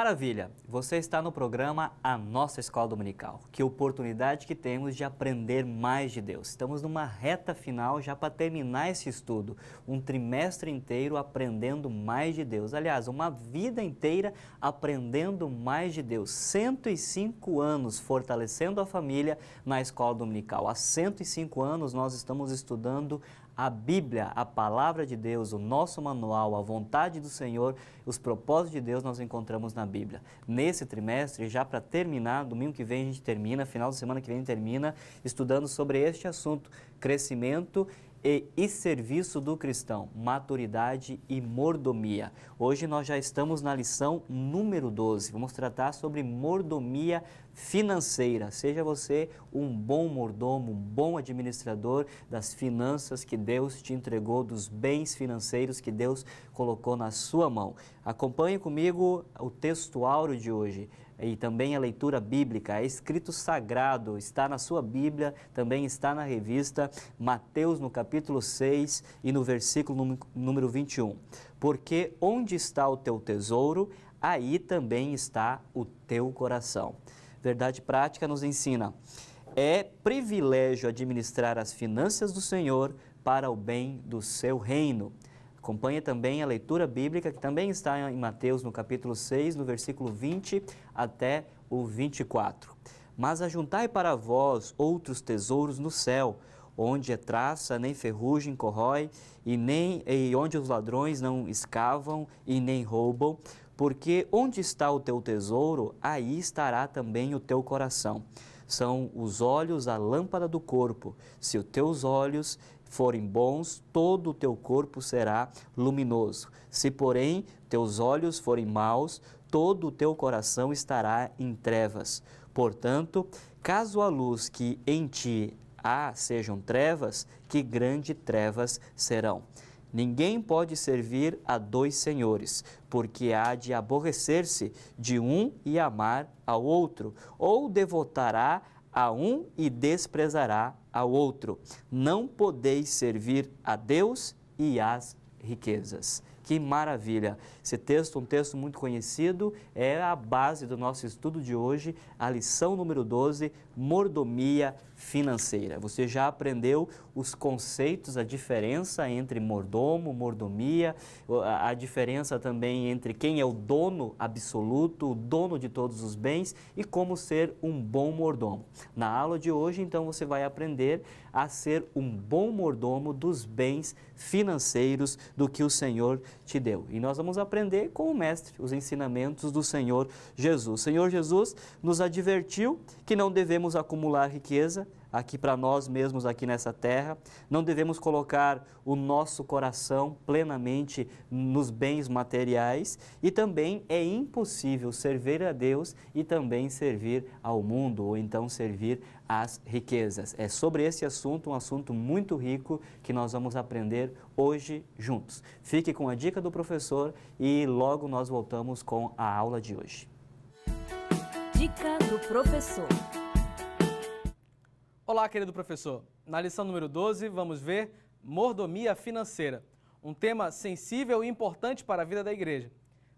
Maravilha! Você está no programa A Nossa Escola Dominical. Que oportunidade que temos de aprender mais de Deus. Estamos numa reta final já para terminar esse estudo. Um trimestre inteiro aprendendo mais de Deus. Aliás, uma vida inteira aprendendo mais de Deus. 105 anos fortalecendo a família na Escola Dominical. Há 105 anos nós estamos estudando a Bíblia, a palavra de Deus, o nosso manual, a vontade do Senhor, os propósitos de Deus nós encontramos na Bíblia. Nesse trimestre, já para terminar, domingo que vem a gente termina, final de semana que vem termina, estudando sobre este assunto, crescimento e, e serviço do cristão, maturidade e mordomia. Hoje nós já estamos na lição número 12. Vamos tratar sobre mordomia financeira. Seja você um bom mordomo, um bom administrador das finanças que Deus te entregou, dos bens financeiros que Deus colocou na sua mão. Acompanhe comigo o texto áureo de hoje e também a leitura bíblica, é escrito sagrado, está na sua Bíblia, também está na revista Mateus no capítulo 6 e no versículo número 21. Porque onde está o teu tesouro, aí também está o teu coração. Verdade prática nos ensina. É privilégio administrar as finanças do Senhor para o bem do seu reino. Acompanhe também a leitura bíblica, que também está em Mateus, no capítulo 6, no versículo 20 até o 24. Mas ajuntai para vós outros tesouros no céu, onde é traça nem ferrugem corrói, e, nem, e onde os ladrões não escavam e nem roubam, porque onde está o teu tesouro, aí estará também o teu coração. São os olhos a lâmpada do corpo. Se os teus olhos forem bons, todo o teu corpo será luminoso. Se, porém, teus olhos forem maus, todo o teu coração estará em trevas. Portanto, caso a luz que em ti há sejam trevas, que grande trevas serão. Ninguém pode servir a dois senhores, porque há de aborrecer-se de um e amar ao outro, ou devotará a um e desprezará ao outro. Não podeis servir a Deus e às riquezas. Que maravilha! Esse texto, um texto muito conhecido, é a base do nosso estudo de hoje, a lição número 12, mordomia financeira. Você já aprendeu os conceitos, a diferença entre mordomo, mordomia, a diferença também entre quem é o dono absoluto, o dono de todos os bens e como ser um bom mordomo. Na aula de hoje, então, você vai aprender a ser um bom mordomo dos bens financeiros do que o Senhor te deu. E nós vamos aprender com o Mestre os ensinamentos do Senhor Jesus. O Senhor Jesus nos advertiu que não devemos acumular riqueza aqui para nós mesmos aqui nessa terra. Não devemos colocar o nosso coração plenamente nos bens materiais e também é impossível servir a Deus e também servir ao mundo ou então servir às riquezas. É sobre esse assunto, um assunto muito rico que nós vamos aprender hoje juntos. Fique com a dica do professor e logo nós voltamos com a aula de hoje. Dica do professor. Olá, querido professor. Na lição número 12, vamos ver mordomia financeira, um tema sensível e importante para a vida da igreja.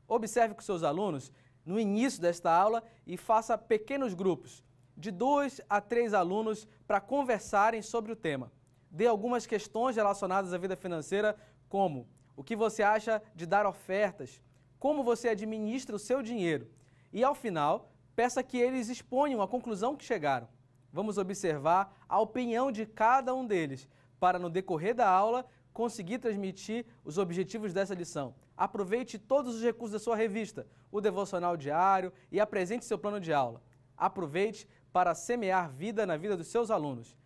Observe com seus alunos no início desta aula e faça pequenos grupos, de dois a três alunos, para conversarem sobre o tema. Dê algumas questões relacionadas à vida financeira, como o que você acha de dar ofertas, como você administra o seu dinheiro. E ao final, peça que eles exponham a conclusão que chegaram vamos observar a opinião de cada um deles, para no decorrer da aula conseguir transmitir os objetivos dessa lição. Aproveite todos os recursos da sua revista, o devocional diário e apresente seu plano de aula. Aproveite para semear vida na vida dos seus alunos.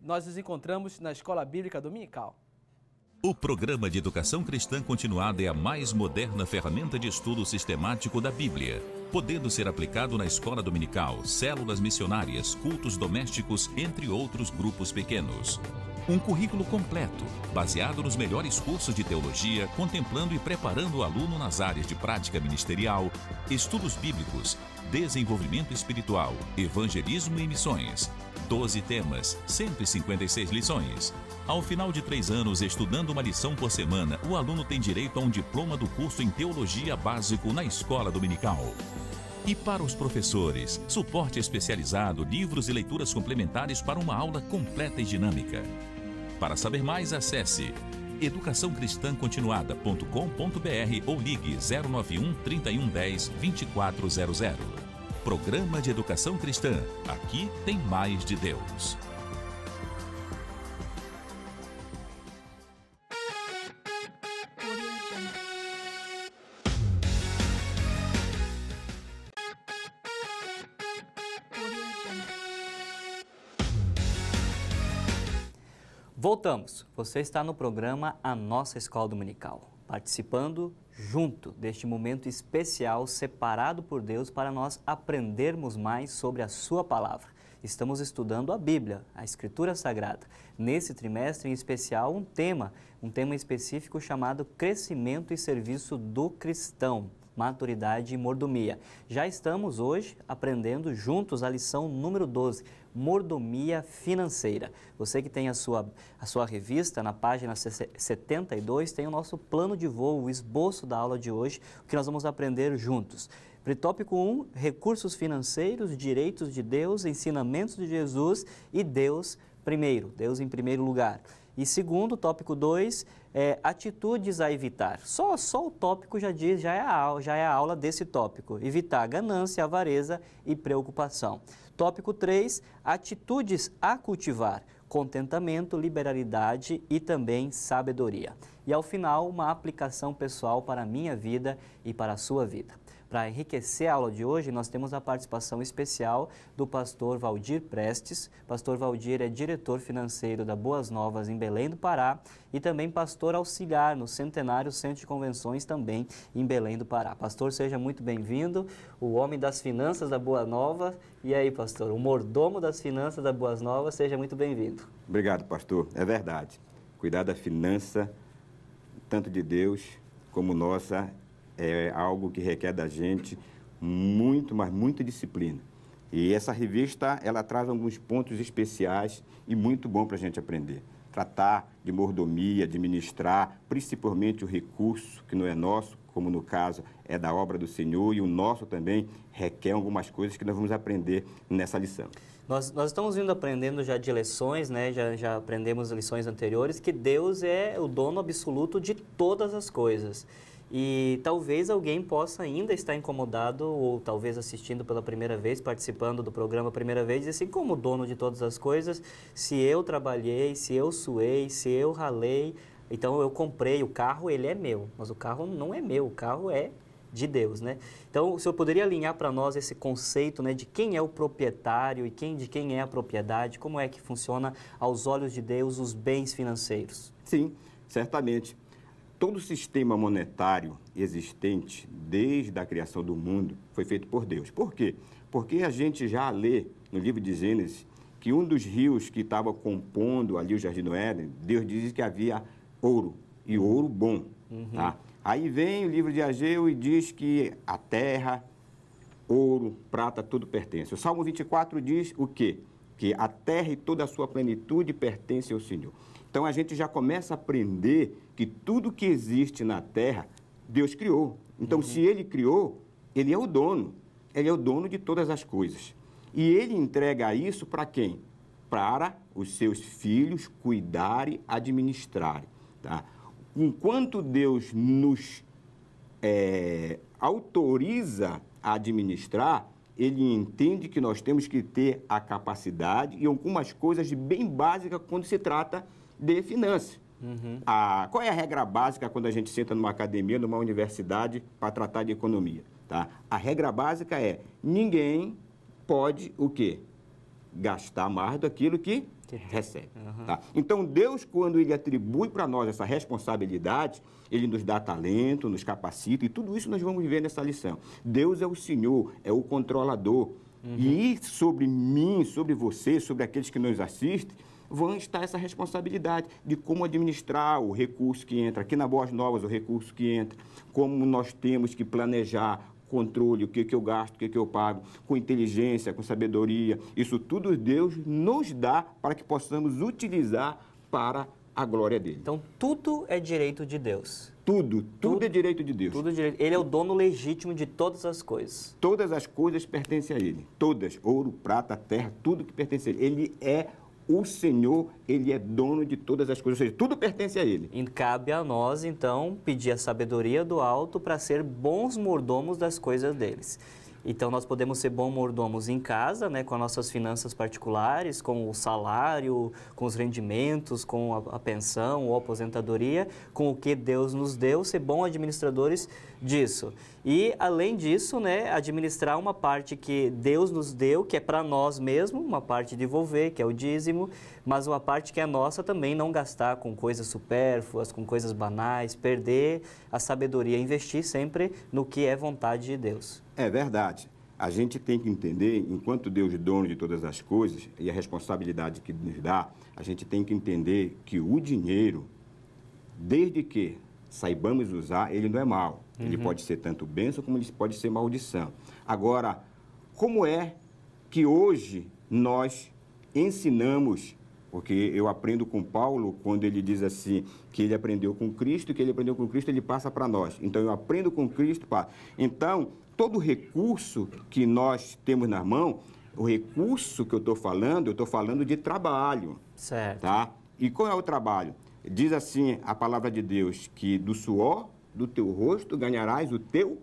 Nós nos encontramos na Escola Bíblica Dominical. O programa de educação cristã continuada é a mais moderna ferramenta de estudo sistemático da Bíblia, podendo ser aplicado na escola dominical, células missionárias, cultos domésticos, entre outros grupos pequenos. Um currículo completo, baseado nos melhores cursos de teologia, contemplando e preparando o aluno nas áreas de prática ministerial, estudos bíblicos, desenvolvimento espiritual, evangelismo e missões. 12 temas, 156 lições. Ao final de três anos estudando uma lição por semana, o aluno tem direito a um diploma do curso em Teologia Básico na Escola Dominical. E para os professores, suporte especializado, livros e leituras complementares para uma aula completa e dinâmica. Para saber mais, acesse educaçãocristãcontinuada.com.br ou ligue 091 3110 2400. Programa de Educação Cristã. Aqui tem mais de Deus. Voltamos. Você está no programa A Nossa Escola Dominical, participando junto deste momento especial separado por Deus para nós aprendermos mais sobre a Sua palavra. Estamos estudando a Bíblia, a Escritura Sagrada. Nesse trimestre, em especial, um tema, um tema específico chamado Crescimento e Serviço do Cristão maturidade e mordomia. Já estamos hoje aprendendo juntos a lição número 12, mordomia financeira. Você que tem a sua, a sua revista, na página 72, tem o nosso plano de voo, o esboço da aula de hoje, que nós vamos aprender juntos. Tópico 1, recursos financeiros, direitos de Deus, ensinamentos de Jesus e Deus primeiro, Deus em primeiro lugar. E segundo, tópico 2, é, atitudes a evitar. Só, só o tópico já diz, já é, a, já é a aula desse tópico. Evitar ganância, avareza e preocupação. Tópico 3, atitudes a cultivar. Contentamento, liberalidade e também sabedoria. E ao final, uma aplicação pessoal para a minha vida e para a sua vida. Para enriquecer a aula de hoje, nós temos a participação especial do pastor Valdir Prestes. Pastor Valdir é diretor financeiro da Boas Novas em Belém do Pará e também pastor auxiliar no Centenário Centro de Convenções também em Belém do Pará. Pastor, seja muito bem-vindo, o homem das finanças da Boa Nova. E aí, pastor, o mordomo das finanças da Boas Novas, seja muito bem-vindo. Obrigado, pastor. É verdade. Cuidar da finança, tanto de Deus como nossa, é algo que requer da gente muito, mas muita disciplina. E essa revista, ela traz alguns pontos especiais e muito bom para a gente aprender. Tratar de mordomia, administrar, principalmente o recurso que não é nosso, como no caso é da obra do Senhor, e o nosso também requer algumas coisas que nós vamos aprender nessa lição. Nós, nós estamos vindo aprendendo já de lições, né? já, já aprendemos lições anteriores, que Deus é o dono absoluto de todas as coisas. E talvez alguém possa ainda estar incomodado ou talvez assistindo pela primeira vez, participando do programa primeira vez, e assim como dono de todas as coisas, se eu trabalhei, se eu suei, se eu ralei, então eu comprei o carro, ele é meu, mas o carro não é meu, o carro é de Deus, né? Então, o senhor poderia alinhar para nós esse conceito, né, de quem é o proprietário e quem de quem é a propriedade, como é que funciona aos olhos de Deus os bens financeiros? Sim, certamente todo o sistema monetário existente desde a criação do mundo foi feito por Deus. Por quê? Porque a gente já lê no livro de Gênesis que um dos rios que estava compondo ali o Jardim do Éden, Deus diz que havia ouro, e ouro bom. Uhum. Tá? Aí vem o livro de Ageu e diz que a terra, ouro, prata, tudo pertence. O Salmo 24 diz o quê? Que a terra e toda a sua plenitude pertence ao Senhor. Então a gente já começa a aprender que tudo que existe na Terra, Deus criou. Então, uhum. se Ele criou, Ele é o dono. Ele é o dono de todas as coisas. E Ele entrega isso para quem? Para os seus filhos cuidarem, administrarem. Tá? Enquanto Deus nos é, autoriza a administrar, ele entende que nós temos que ter a capacidade e algumas coisas bem básicas quando se trata de finanças. Uhum. A, qual é a regra básica quando a gente senta numa academia, numa universidade, para tratar de economia? Tá? A regra básica é, ninguém pode o quê? Gastar mais do que recebe. Uhum. Tá? Então, Deus, quando Ele atribui para nós essa responsabilidade, Ele nos dá talento, nos capacita, e tudo isso nós vamos ver nessa lição. Deus é o Senhor, é o controlador. Uhum. E sobre mim, sobre você, sobre aqueles que nos assistem, vão estar essa responsabilidade de como administrar o recurso que entra. Aqui na Boas Novas, o recurso que entra, como nós temos que planejar controle, o que, que eu gasto, o que, que eu pago, com inteligência, com sabedoria. Isso tudo Deus nos dá para que possamos utilizar para a glória dele. Então, tudo é direito de Deus. Tudo, tudo, tudo é direito de Deus. Tudo direito. Ele é o dono legítimo de todas as coisas. Todas as coisas pertencem a Ele. Todas, ouro, prata, terra, tudo que pertence a Ele. Ele é o Senhor, Ele é dono de todas as coisas, ou seja, tudo pertence a Ele. E cabe a nós, então, pedir a sabedoria do alto para ser bons mordomos das coisas deles. Então, nós podemos ser bons mordomos em casa, né, com as nossas finanças particulares, com o salário, com os rendimentos, com a, a pensão ou aposentadoria, com o que Deus nos deu, ser bons administradores disso. E, além disso, né, administrar uma parte que Deus nos deu, que é para nós mesmos, uma parte de devolver, que é o dízimo, mas uma parte que é nossa também, não gastar com coisas supérfluas, com coisas banais, perder a sabedoria, investir sempre no que é vontade de Deus. É verdade. A gente tem que entender, enquanto Deus é dono de todas as coisas e a responsabilidade que nos dá, a gente tem que entender que o dinheiro, desde que saibamos usar, ele não é mal. Uhum. Ele pode ser tanto bênção como ele pode ser maldição. Agora, como é que hoje nós ensinamos porque eu aprendo com Paulo quando ele diz assim, que ele aprendeu com Cristo, que ele aprendeu com Cristo, ele passa para nós. Então, eu aprendo com Cristo, pá. Então, todo recurso que nós temos na mão, o recurso que eu estou falando, eu estou falando de trabalho. Certo. Tá? E qual é o trabalho? Diz assim a palavra de Deus, que do suor do teu rosto ganharás o teu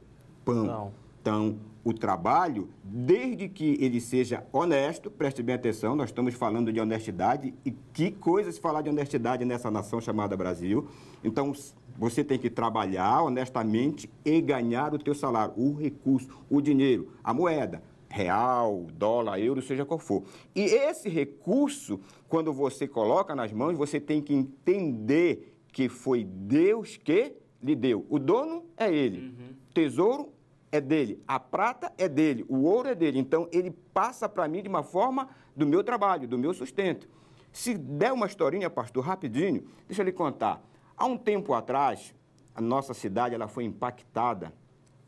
pão. Não. Então, o trabalho, desde que ele seja honesto, preste bem atenção, nós estamos falando de honestidade, e que coisa se falar de honestidade nessa nação chamada Brasil. Então, você tem que trabalhar honestamente e ganhar o teu salário, o recurso, o dinheiro, a moeda, real, dólar, euro, seja qual for. E esse recurso, quando você coloca nas mãos, você tem que entender que foi Deus que lhe deu. O dono é ele. Uhum. Tesouro é dele, a prata é dele, o ouro é dele. Então ele passa para mim de uma forma do meu trabalho, do meu sustento. Se der uma historinha, pastor, rapidinho, deixa eu lhe contar. Há um tempo atrás, a nossa cidade ela foi impactada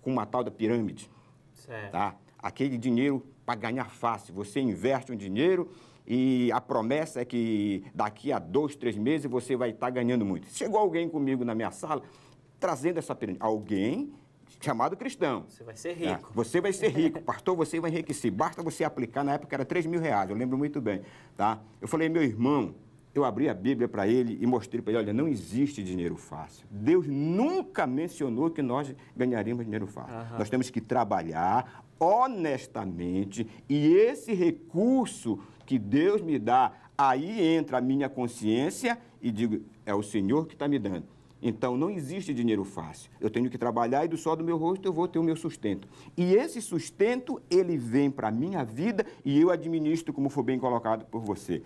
com uma tal da pirâmide. Certo. Tá? Aquele dinheiro para ganhar fácil. Você investe um dinheiro e a promessa é que daqui a dois, três meses você vai estar tá ganhando muito. Chegou alguém comigo na minha sala trazendo essa pirâmide. Alguém chamado cristão. Você vai ser rico. É, você vai ser rico. Pastor, você vai enriquecer. Basta você aplicar, na época era 3 mil reais, eu lembro muito bem. Tá? Eu falei, meu irmão, eu abri a Bíblia para ele e mostrei para ele: olha, não existe dinheiro fácil. Deus nunca mencionou que nós ganharíamos dinheiro fácil. Uhum. Nós temos que trabalhar honestamente e esse recurso que Deus me dá, aí entra a minha consciência e digo: é o Senhor que está me dando. Então, não existe dinheiro fácil. Eu tenho que trabalhar e do sol do meu rosto eu vou ter o meu sustento. E esse sustento, ele vem para a minha vida e eu administro como foi bem colocado por você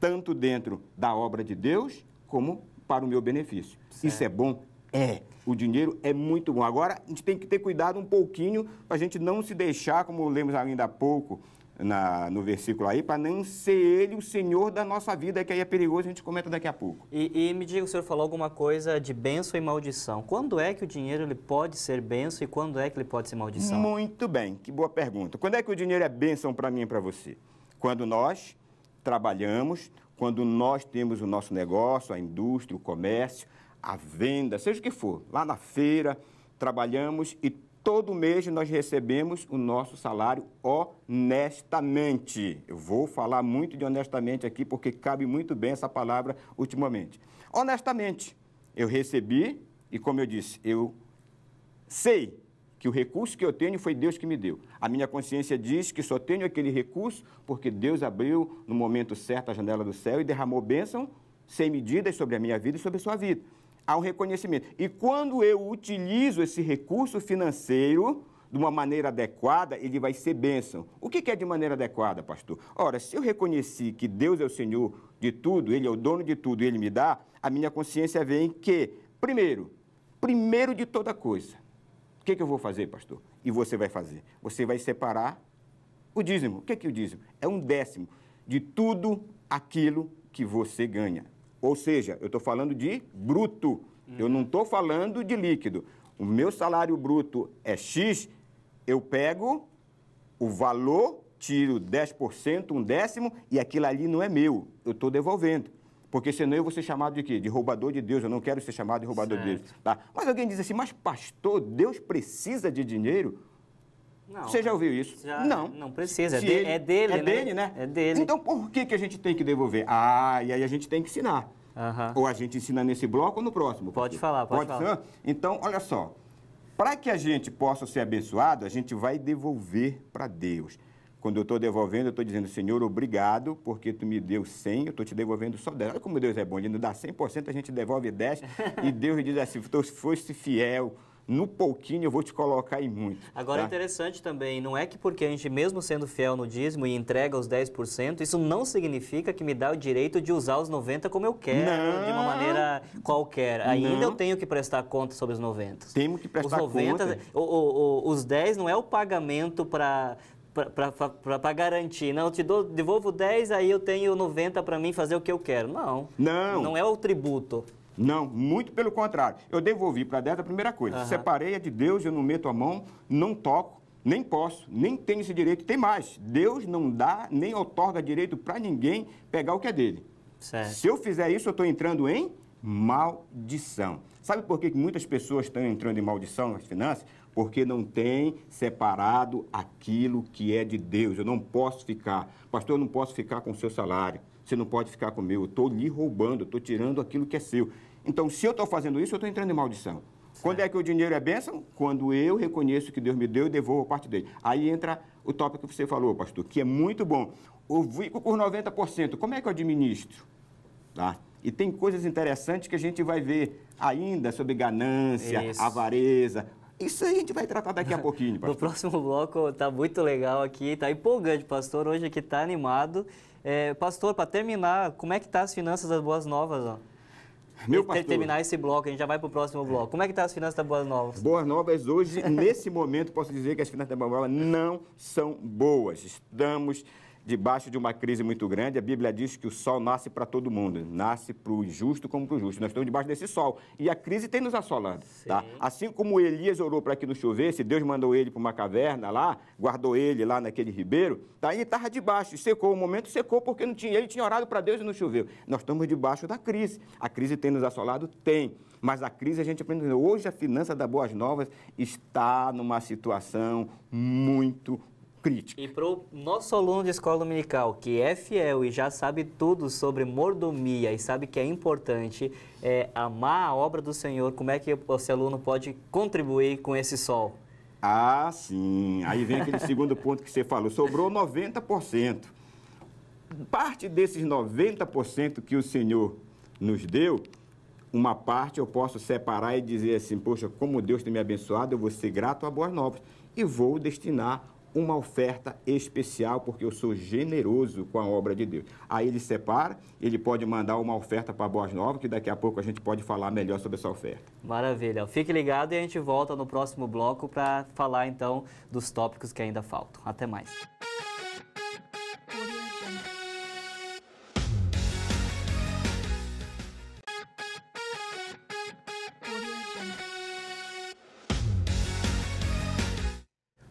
tanto dentro da obra de Deus como para o meu benefício. Certo. Isso é bom? É. O dinheiro é muito bom. Agora, a gente tem que ter cuidado um pouquinho para a gente não se deixar, como lemos ainda há pouco na, no versículo aí, para não ser ele o Senhor da nossa vida, que aí é perigoso, a gente comenta daqui a pouco. E, e, me diga, o senhor falou alguma coisa de bênção e maldição. Quando é que o dinheiro ele pode ser bênção e quando é que ele pode ser maldição? Muito bem, que boa pergunta. Quando é que o dinheiro é bênção para mim e para você? Quando nós trabalhamos, quando nós temos o nosso negócio, a indústria, o comércio, a venda, seja o que for, lá na feira, trabalhamos e todo mês nós recebemos o nosso salário honestamente. Eu vou falar muito de honestamente aqui porque cabe muito bem essa palavra ultimamente. Honestamente, eu recebi e, como eu disse, eu sei que o recurso que eu tenho foi Deus que me deu. A minha consciência diz que só tenho aquele recurso porque Deus abriu no momento certo a janela do céu e derramou bênção sem medidas sobre a minha vida e sobre a sua vida. Um reconhecimento. E quando eu utilizo esse recurso financeiro de uma maneira adequada, ele vai ser bênção. O que é de maneira adequada, pastor? Ora, se eu reconheci que Deus é o Senhor de tudo, Ele é o dono de tudo e Ele me dá, a minha consciência vem que, primeiro, primeiro de toda coisa, que, que eu vou fazer, pastor? E você vai fazer? Você vai separar o dízimo. O que é, que é o dízimo? É um décimo de tudo aquilo que você ganha. Ou seja, eu estou falando de bruto. Uhum. Eu não estou falando de líquido. O meu salário bruto é X, eu pego o valor, tiro 10%, um décimo, e aquilo ali não é meu. Eu estou devolvendo. Porque senão eu vou ser chamado de quê? De roubador de Deus. Eu não quero ser chamado de roubador Certo. de Deus. Tá? Mas alguém diz assim, mas pastor, Deus precisa de dinheiro? Não. Você já ouviu isso? Já- não. não precisa, é de- ele- é dele, É né? dele, né? É dele. Então por que, que a gente tem que devolver? Ah, e aí a gente tem que ensinar. Aham. Ou a gente ensina nesse bloco ou no próximo? Pode falar, pode falar. ser? Então, olha só. Para que a gente possa ser abençoado, a gente vai devolver para Deus. Quando eu estou devolvendo, eu estou dizendo, Senhor, obrigado, porque tu me deu 100, eu estou te devolvendo só 10. Olha como Deus é bom, ele nos dá 100%, a gente devolve 10, e Deus diz assim, tu foste fiel, no pouquinho eu vou te colocar em muito. Agora é tá? interessante também, não é que porque a gente, mesmo sendo fiel no dízimo e entrega os 10%, isso não significa que me dá o direito de usar os 90% como eu quero, de uma Não. maneira qualquer. Ainda Não. eu tenho que prestar conta sobre os 90%. Temos que prestar os 90, conta. o- o- o- os 10 não é o pagamento para para garantir. Não, eu te dou, devolvo 10, aí eu tenho 90 para mim fazer o que eu quero. Não. Não. Não é o tributo. Não, muito pelo contrário. Eu devolvi para 10 a primeira coisa. Aham. Separei é de Deus, eu não meto a mão, não toco, nem posso, nem tenho esse direito. Tem mais. Deus não dá, nem otorga direito para ninguém pegar o que é dele. Certo. Se eu fizer isso, eu estou entrando em maldição. Sabe por que que muitas pessoas estão entrando em maldição nas finanças? Porque não tem separado aquilo que é de Deus. Eu não posso ficar. Pastor, eu não posso ficar com o seu salário. Você não pode ficar com o meu. Eu estou lhe roubando, estou tirando aquilo que é seu. Então, se eu estou fazendo isso, eu estou entrando em maldição. Quando é que o dinheiro é bênção? Quando eu reconheço que Deus me deu e devolvo a parte dele. Aí entra o tópico que você falou, pastor, que é muito bom. Eu fico por 90%. Como é que eu administro? Tá? E tem coisas interessantes que a gente vai ver ainda sobre ganância, Isso. avareza. Isso a gente vai tratar daqui a pouquinho, No pastor. próximo bloco tá muito legal aqui, tá empolgante, pastor. Hoje aqui tá animado. É, pastor, para terminar, como é que tá as finanças das Boas Novas? Ó? Meu pastor, terminar esse bloco, a gente já vai pro próximo bloco. Como é que tá as finanças das Boas Novas? Boas novas hoje, nesse momento, posso dizer que as finanças da Bambala não são boas. Estamos debaixo de uma crise muito grande. A Bíblia diz que o sol nasce para todo mundo, nasce para o injusto como para o justo. Nós estamos debaixo desse sol e a crise tem nos assolado. Tá? Assim como Elias orou para que não chovesse, Deus mandou ele para uma caverna lá, guardou ele lá naquele ribeiro, tá? ele estava debaixo, secou. O momento secou porque não tinha, ele tinha orado para Deus e não choveu. Nós estamos debaixo da crise. A crise tem nos assolado? Tem. Mas a crise a gente aprende. Hoje a finança da Boas Novas está numa situação muito crítica. E pro nosso aluno de escola dominical, que é fiel e já sabe tudo sobre mordomia e sabe que é importante é, amar a obra do Senhor, como é que esse aluno pode contribuir com esse sol? Ah, sim. Aí vem aquele segundo ponto que você falou. Sobrou 90%. Parte desses 90% que o Senhor nos deu, uma parte eu posso separar e dizer assim, poxa, como Deus tem me abençoado, eu vou ser grato a boas novas. E vou destinar uma oferta especial, porque eu sou generoso com a obra de Deus. Aí ele separa, ele pode mandar uma oferta para Boas Novas, que daqui a pouco a gente pode falar melhor sobre essa oferta. Maravilha. Fique ligado e a gente volta no próximo bloco para falar então dos tópicos que ainda faltam. Até mais.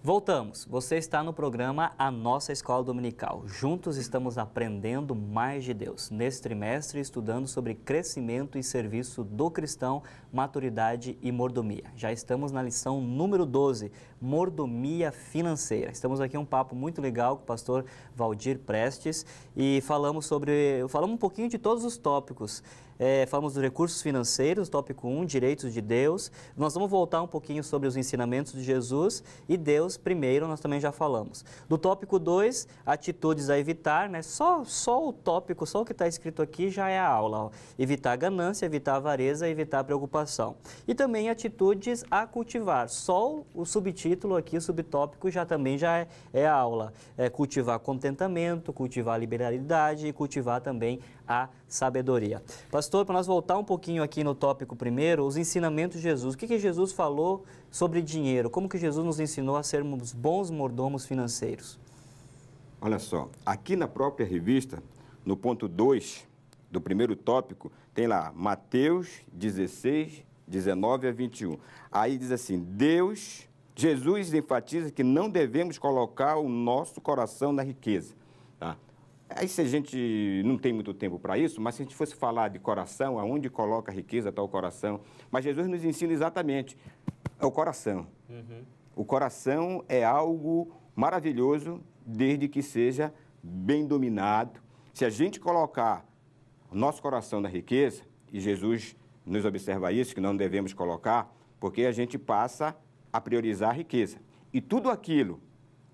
Voltamos. Você está no programa A Nossa Escola Dominical. Juntos estamos aprendendo mais de Deus. Nesse trimestre, estudando sobre crescimento e serviço do cristão, maturidade e mordomia. Já estamos na lição número 12, mordomia financeira. Estamos aqui um papo muito legal com o pastor Valdir Prestes e falamos sobre, falamos um pouquinho de todos os tópicos. É, falamos dos recursos financeiros, tópico 1, direitos de Deus. Nós vamos voltar um pouquinho sobre os ensinamentos de Jesus e Deus primeiro, nós também já falamos. Do tópico 2, atitudes a evitar, né? Só, só o tópico, só o que está escrito aqui já é a aula. Ó. Evitar ganância, evitar avareza, evitar preocupação. E também atitudes a cultivar. Só o subtítulo aqui, o subtópico, já também já é, é aula. É cultivar contentamento, cultivar liberalidade e cultivar também a sabedoria. Pastor, para nós voltar um pouquinho aqui no tópico primeiro, os ensinamentos de Jesus. O que, que Jesus falou sobre dinheiro? Como que Jesus nos ensinou a sermos bons mordomos financeiros? Olha só, aqui na própria revista, no ponto 2 do primeiro tópico, tem lá Mateus 16, 19 a 21. Aí diz assim: Deus, Jesus enfatiza que não devemos colocar o nosso coração na riqueza. Tá? Aí se a gente não tem muito tempo para isso, mas se a gente fosse falar de coração, aonde coloca a riqueza está o coração. Mas Jesus nos ensina exatamente, é o coração. Uhum. O coração é algo maravilhoso desde que seja bem dominado. Se a gente colocar o nosso coração na riqueza, e Jesus nos observa isso, que não devemos colocar, porque a gente passa a priorizar a riqueza. E tudo aquilo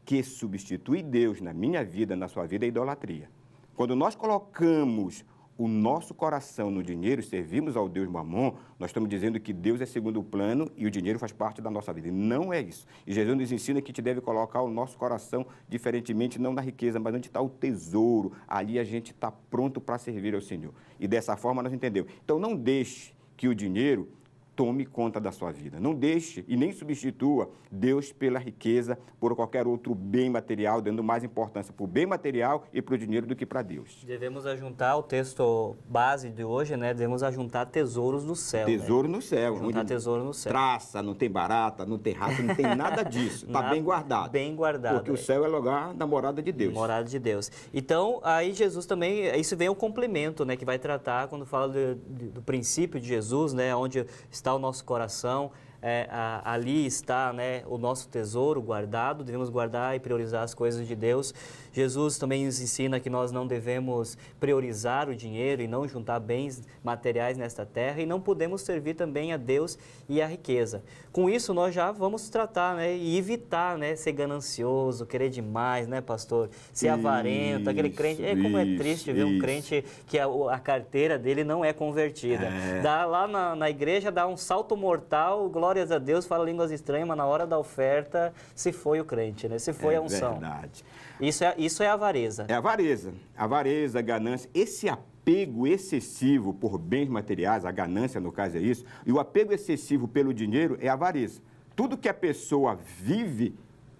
que substitui Deus na minha vida, na sua vida, é idolatria. Quando nós colocamos o nosso coração no dinheiro, servimos ao Deus Mamon, nós estamos dizendo que Deus é segundo plano e o dinheiro faz parte da nossa vida. E não é isso. E Jesus nos ensina que gente deve colocar o nosso coração diferentemente, não na riqueza, mas onde está o tesouro. Ali a gente está pronto para servir ao Senhor. E dessa forma nós entendemos. Então não deixe que o dinheiro tome conta da sua vida. Não deixe e nem substitua Deus pela riqueza, por qualquer outro bem material, dando mais importância para o bem material e para o dinheiro do que para Deus. Devemos ajuntar o texto base de hoje, né? Devemos ajuntar tesouros no céu. Né? Tesouro né? no céu. Juntar tesouro no céu. Traça, não tem barata, não tem raça, não tem nada disso. Está bem guardado. Bem guardado. Porque é. o céu é lugar da morada de Deus. Morada de Deus. Então, aí Jesus também, isso vem o complemento, né? Que vai tratar quando fala do, do princípio de Jesus, né? Onde está o nosso coração, é, a, ali está né, o nosso tesouro guardado, devemos guardar e priorizar as coisas de Deus. Jesus também nos ensina que nós não devemos priorizar o dinheiro e não juntar bens materiais nesta terra e não podemos servir também a Deus e a riqueza. Com isso, nós já vamos tratar né, e evitar né, ser ganancioso, querer demais, né, pastor? Ser isso, avarento, aquele crente. É como é triste ver um crente que a, a, carteira dele não é convertida. É. Dá lá na, na igreja, dá um salto mortal, glórias a Deus, fala línguas estranhas, mas na hora da oferta se foi o crente, né? Se foi é a unção. Verdade. Isso é, isso é avareza. É avareza. Avareza, ganância. Esse apego excessivo por bens materiais, a ganância no caso é isso, e o apego excessivo pelo dinheiro é avareza. Tudo que a pessoa vive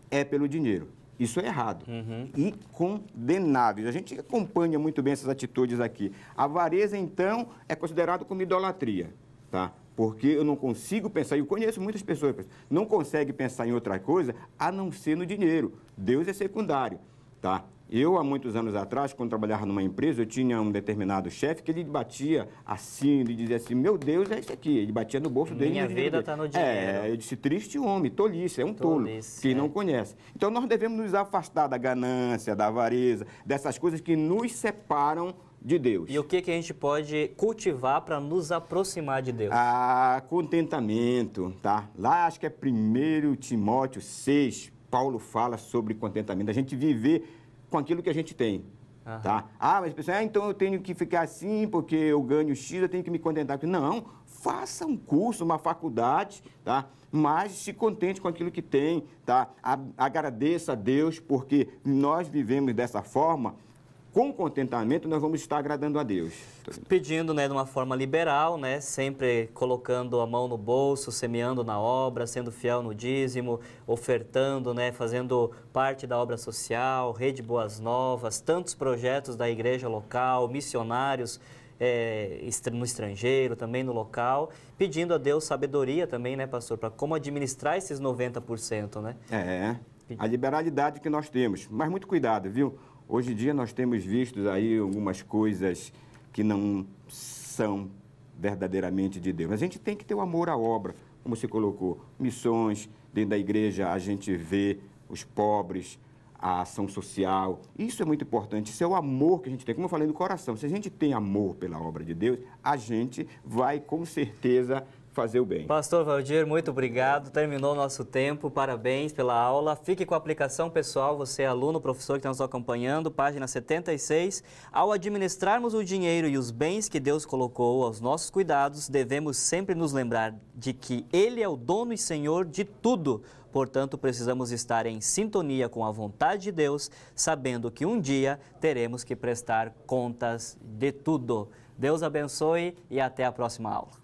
é pelo dinheiro. Isso é errado uhum. e condenável. A gente acompanha muito bem essas atitudes aqui. A avareza, então, é considerado como idolatria, tá? Porque eu não consigo pensar, e eu conheço muitas pessoas, não conseguem pensar em outra coisa a não ser no dinheiro. Deus é secundário. Tá? Eu, há muitos anos atrás, quando trabalhava numa empresa, eu tinha um determinado chefe que ele batia assim, ele dizia assim, meu Deus, é isso aqui. Ele batia no bolso dele. Minha vida está no dinheiro. É, eu disse, triste homem, tolice, é um tolice, tolo, que é. não conhece. Então, nós devemos nos afastar da ganância, da avareza, dessas coisas que nos separam de Deus. E o que, que a gente pode cultivar para nos aproximar de Deus? Ah, contentamento, tá? Lá acho que é 1 Timóteo 6, Paulo fala sobre contentamento, a gente viver com aquilo que a gente tem. Uhum. Tá? Ah, mas pessoal, ah, então eu tenho que ficar assim porque eu ganho X, eu tenho que me contentar. Não, faça um curso, uma faculdade, tá? mas se contente com aquilo que tem, tá? Agradeça a Deus porque nós vivemos dessa forma com contentamento, nós vamos estar agradando a Deus. Pedindo né, de uma forma liberal, né, sempre colocando a mão no bolso, semeando na obra, sendo fiel no dízimo, ofertando, né, fazendo parte da obra social, Rede Boas Novas, tantos projetos da igreja local, missionários é, no estrangeiro, também no local, pedindo a Deus sabedoria também, né, pastor, para como administrar esses 90%, né? É, a liberalidade que nós temos, mas muito cuidado, viu? Hoje em dia nós temos visto aí algumas coisas que não são verdadeiramente de Deus. Mas a gente tem que ter o amor à obra, como você colocou, missões, dentro da igreja a gente vê os pobres, a ação social. Isso é muito importante, isso é o amor que a gente tem, como eu falei no coração. Se a gente tem amor pela obra de Deus, a gente vai com certeza fazer o bem. Pastor Valdir, muito obrigado. Terminou nosso tempo. Parabéns pela aula. Fique com a aplicação pessoal. Você é aluno, professor que está nos acompanhando. Página 76. Ao administrarmos o dinheiro e os bens que Deus colocou aos nossos cuidados, devemos sempre nos lembrar de que Ele é o dono e Senhor de tudo. Portanto, precisamos estar em sintonia com a vontade de Deus, sabendo que um dia teremos que prestar contas de tudo. Deus abençoe e até a próxima aula.